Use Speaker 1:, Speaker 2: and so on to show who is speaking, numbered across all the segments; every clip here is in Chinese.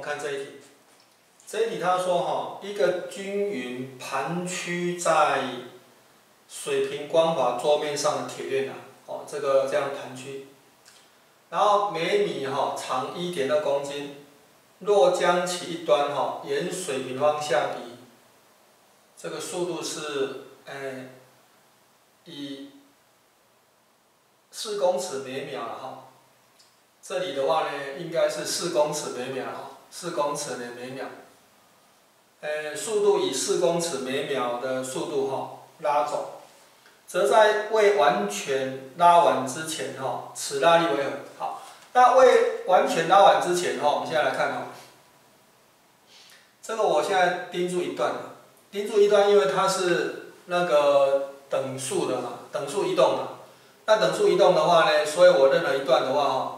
Speaker 1: 看这一题，这一题他说哈，一个均匀盘曲在水平光滑桌面上的铁链啊，哦，这个这样盘曲，然后每米哈长一点二公斤，若将其一端哈沿水平方向移，这个速度是哎以四公尺每秒了哈。这里的话呢，应该是四公尺每秒哈，四公尺呢每秒。呃，速度以四公尺每秒的速度哈拉走，则在未完全拉完之前哈，此拉力为何？好，那未完全拉完之前哈，我们现在来看哈，这个我现在盯住一段，盯住一段，因为它是那个等速的嘛，等速移动嘛。那等速移动的话呢，所以我认了一段的话哈。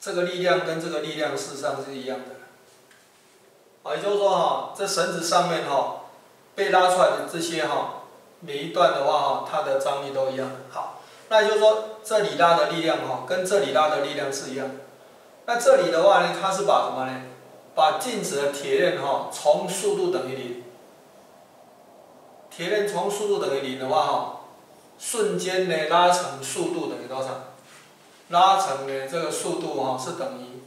Speaker 1: 这个力量跟这个力量事实上是一样的，啊，也就是说哈，这绳子上面哈被拉出来的这些哈，每一段的话哈，它的张力都一样。好，那也就是说这里拉的力量哈，跟这里拉的力量是一样。那这里的话呢，它是把什么呢？把静止的铁链哈，从速度等于零，铁链从速度等于零的话哈，瞬间呢拉成速度等于多少？拉成的这个速度哈是等于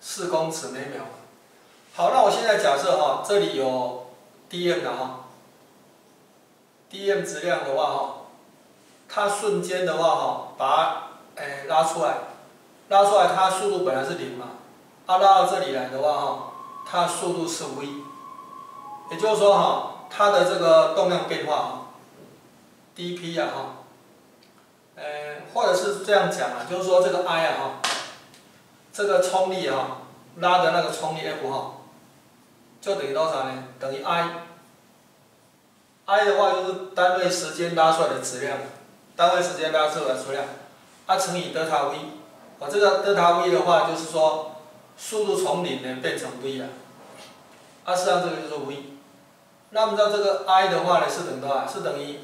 Speaker 1: 四公尺每秒。好，那我现在假设哈，这里有 dm 的哈，dm 质量的话哈，它瞬间的话哈，把诶拉出来，拉出来它速度本来是零嘛，啊拉到这里来的话哈，它速度是 v，也就是说哈，它的这个动量变化哈，dp 啊哈。呃，或者是这样讲啊，就是说这个 I 啊哈，这个冲力啊，拉的那个冲力 F 哈，就等于多少呢？等于 I。I 的话就是单位时间拉出来的质量，单位时间拉出来的质量，啊乘以德塔 V，啊这个德塔 V 的话就是说速度从零呢变成 V 啊，啊实际上这个就是 V。那我们知道这个 I 的话呢是等于多少？是等于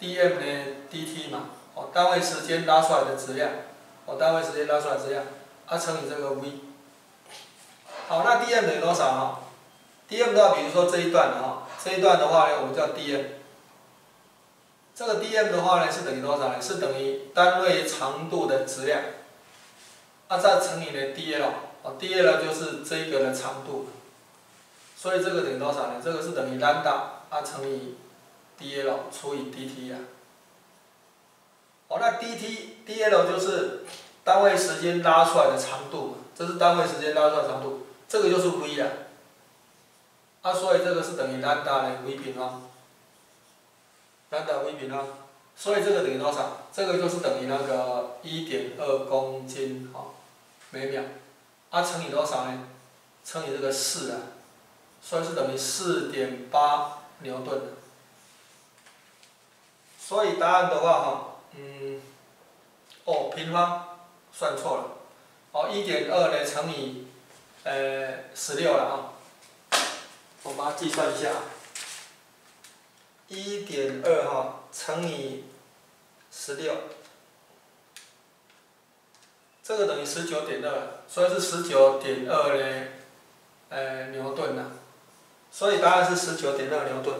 Speaker 1: dm 呢 dt 嘛。哦，单位时间拉出来的质量，哦，单位时间拉出来质量，啊乘以这个 v。好，那 dm 等于多少啊？dm 的话，比如说这一段的哈，这一段的话呢，我们叫 dm。这个 dm 的话呢，是等于多少呢？是等于单位长度的质量，啊再乘以呢 dl，哦 dl 就是这个的长度，所以这个等于多少呢？这个是等于 lambda 啊乘以 dl 除以 dt 啊。哦，那 dt dl 就是单位时间拉出来的长度，这是单位时间拉出来长度，这个就是 v 啊。啊，所以这个是等于 lambda 的 v 平方，lambda v 平方，所以这个等于多少？这个就是等于那个一点二公斤哈每秒，啊乘以多少呢？乘以这个四啊，所以是等于四点八牛顿。所以答案的话哈。嗯，哦，平方算错了，哦，一点二呢乘以，呃，十六了啊，我把它计算一下，一点二哈乘以十六，这个等于十九点二，所以是十九点二呢，呃，牛顿呐，所以答案是十九点二牛顿。